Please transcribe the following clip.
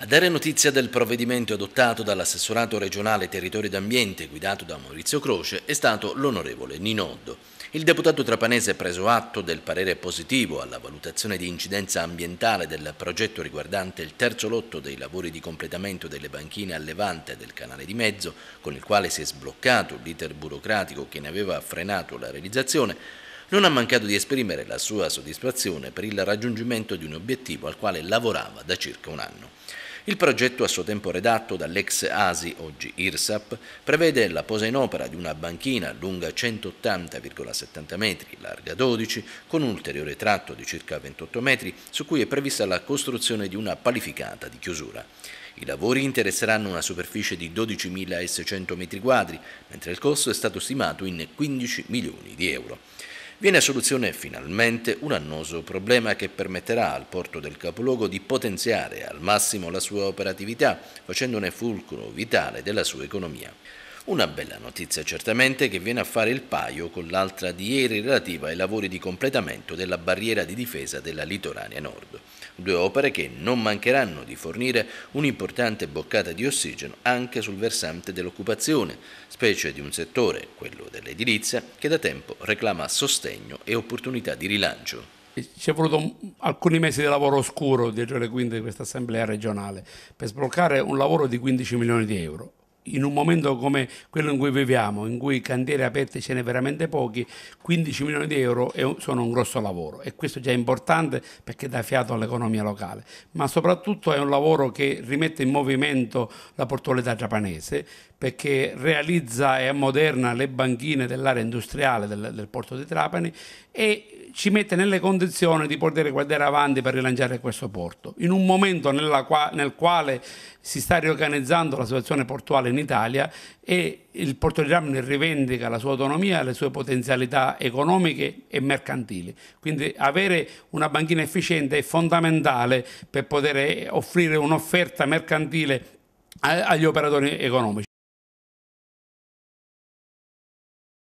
A dare notizia del provvedimento adottato dall'assessorato regionale territorio d'ambiente guidato da Maurizio Croce è stato l'onorevole Ninoddo. Il deputato trapanese preso atto del parere positivo alla valutazione di incidenza ambientale del progetto riguardante il terzo lotto dei lavori di completamento delle banchine a levante del canale di mezzo, con il quale si è sbloccato l'iter burocratico che ne aveva frenato la realizzazione, non ha mancato di esprimere la sua soddisfazione per il raggiungimento di un obiettivo al quale lavorava da circa un anno. Il progetto a suo tempo redatto dall'ex ASI, oggi IRSAP, prevede la posa in opera di una banchina lunga 180,70 metri, larga 12, con un ulteriore tratto di circa 28 metri, su cui è prevista la costruzione di una palificata di chiusura. I lavori interesseranno una superficie di 12.600 metri quadri, mentre il costo è stato stimato in 15 milioni di euro. Viene a soluzione finalmente un annoso problema che permetterà al porto del capoluogo di potenziare al massimo la sua operatività, facendone fulcro vitale della sua economia. Una bella notizia certamente che viene a fare il paio con l'altra di ieri relativa ai lavori di completamento della barriera di difesa della litoranea nord. Due opere che non mancheranno di fornire un'importante boccata di ossigeno anche sul versante dell'occupazione, specie di un settore, quello dell'edilizia, che da tempo reclama sostegno e opportunità di rilancio. Ci è voluto alcuni mesi di lavoro oscuro dietro le quinte di questa assemblea regionale per sbloccare un lavoro di 15 milioni di euro in un momento come quello in cui viviamo, in cui cantieri aperti ce n'è veramente pochi, 15 milioni di euro sono un grosso lavoro. E questo già è importante perché dà fiato all'economia locale, ma soprattutto è un lavoro che rimette in movimento la portualità giapponese perché realizza e ammoderna le banchine dell'area industriale del, del porto di Trapani e ci mette nelle condizioni di poter guardare avanti per rilanciare questo porto. In un momento qua, nel quale si sta riorganizzando la situazione portuale in Italia e il Porto di Ramne rivendica la sua autonomia, le sue potenzialità economiche e mercantili. Quindi avere una banchina efficiente è fondamentale per poter offrire un'offerta mercantile agli operatori economici.